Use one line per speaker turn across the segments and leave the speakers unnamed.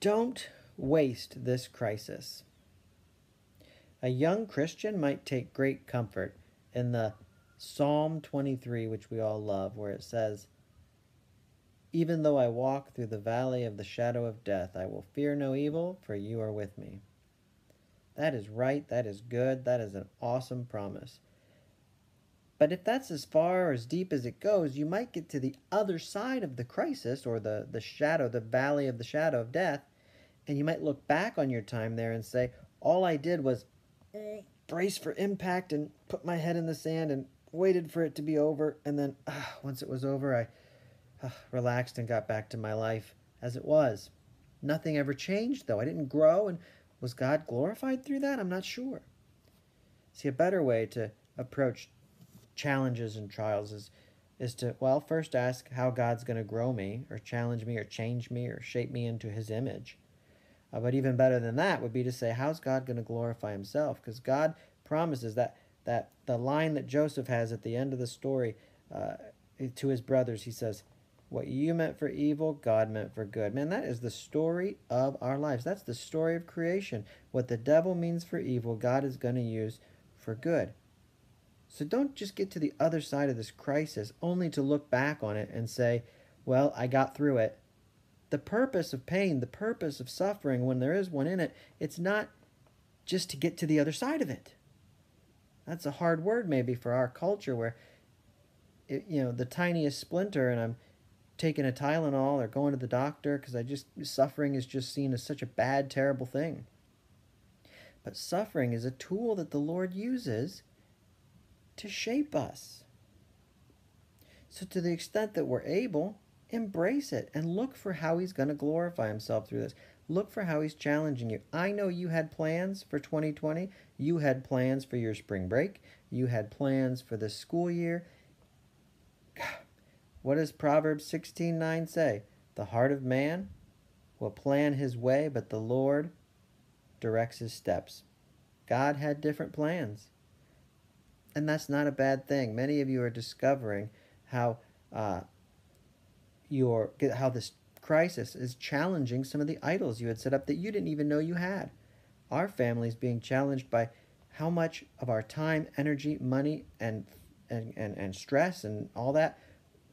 Don't waste this crisis. A young Christian might take great comfort in the Psalm 23, which we all love, where it says, Even though I walk through the valley of the shadow of death, I will fear no evil, for you are with me. That is right. That is good. That is an awesome promise. But if that's as far as deep as it goes, you might get to the other side of the crisis or the, the shadow, the valley of the shadow of death, and you might look back on your time there and say, All I did was brace for impact and put my head in the sand and waited for it to be over. And then uh, once it was over, I uh, relaxed and got back to my life as it was. Nothing ever changed, though. I didn't grow. And was God glorified through that? I'm not sure. See, a better way to approach challenges and trials is is to well first ask how god's going to grow me or challenge me or change me or shape me into his image. Uh, but even better than that would be to say how's god going to glorify himself? Because god promises that that the line that joseph has at the end of the story uh, to his brothers he says what you meant for evil god meant for good. Man that is the story of our lives. That's the story of creation. What the devil means for evil god is going to use for good so don't just get to the other side of this crisis only to look back on it and say, well, I got through it. The purpose of pain, the purpose of suffering, when there is one in it, it's not just to get to the other side of it. That's a hard word, maybe, for our culture where, it, you know, the tiniest splinter and I'm taking a Tylenol or going to the doctor because I just, suffering is just seen as such a bad, terrible thing. But suffering is a tool that the Lord uses to shape us. So, to the extent that we're able, embrace it and look for how He's going to glorify Himself through this. Look for how He's challenging you. I know you had plans for 2020. You had plans for your spring break. You had plans for the school year. What does Proverbs 16:9 say? The heart of man will plan his way, but the Lord directs his steps. God had different plans and that's not a bad thing. Many of you are discovering how uh, your how this crisis is challenging some of the idols you had set up that you didn't even know you had. Our family is being challenged by how much of our time, energy, money, and and, and, and stress and all that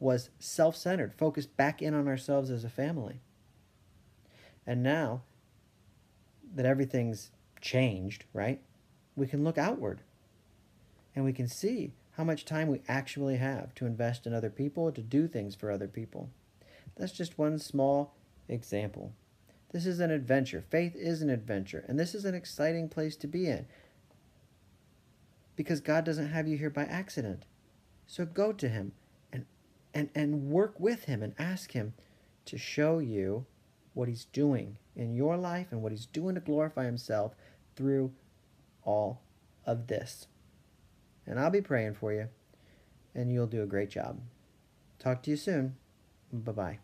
was self centered, focused back in on ourselves as a family. And now that everything's changed, right? We can look outward and we can see how much time we actually have to invest in other people, to do things for other people. That's just one small example. This is an adventure. Faith is an adventure, and this is an exciting place to be in because God doesn't have you here by accident. So go to Him and, and, and work with Him and ask Him to show you what He's doing in your life and what He's doing to glorify Himself through all of this. And I'll be praying for you, and you'll do a great job. Talk to you soon. Bye bye.